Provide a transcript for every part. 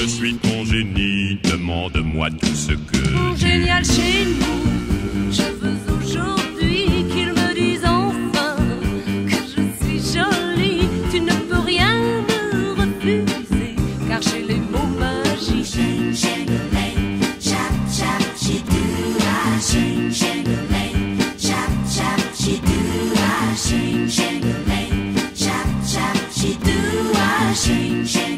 Je suis ton génie, demande-moi tout ce que. Mon génial. she do a shing, shing, the lane. Chap, she do a shing, shing.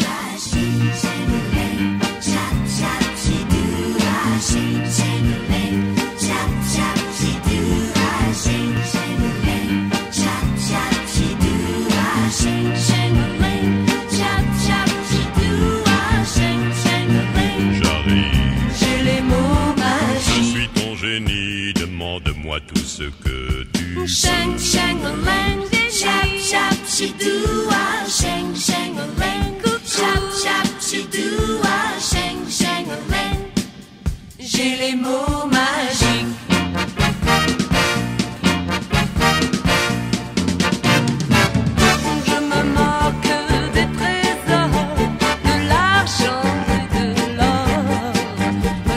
ce que tu Shang shang a lang, she do ah, shang shang a lang, shap shap she do ah, shang shang a lang. J'ai les mots magiques.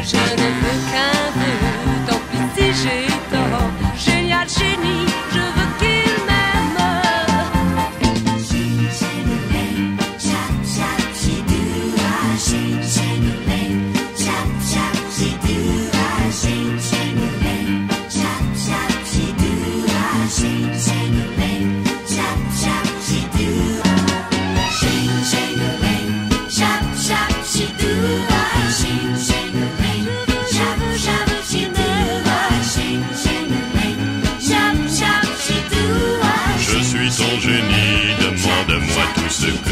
Je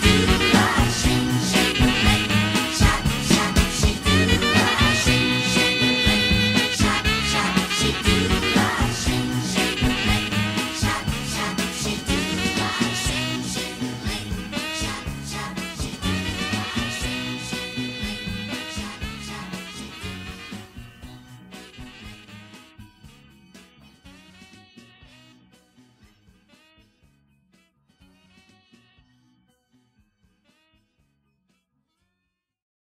Thank you.